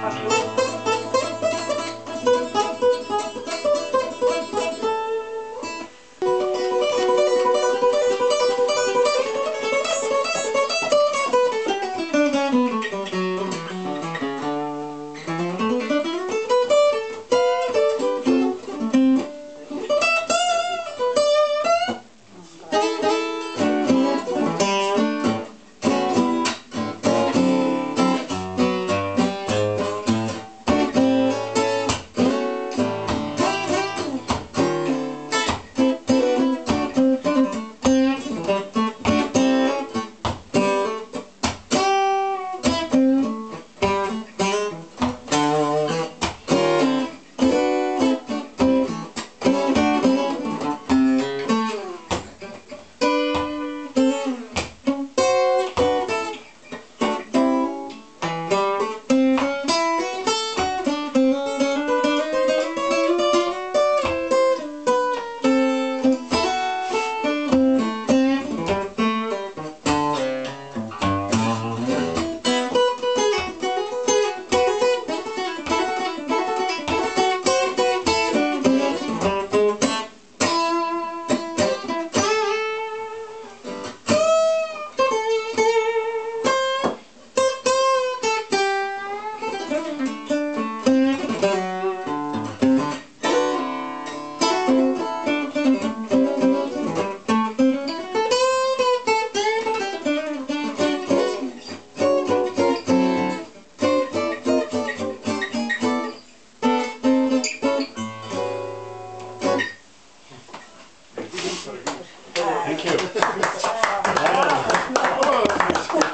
Lässt nicht. Thank you. Wow. Wow.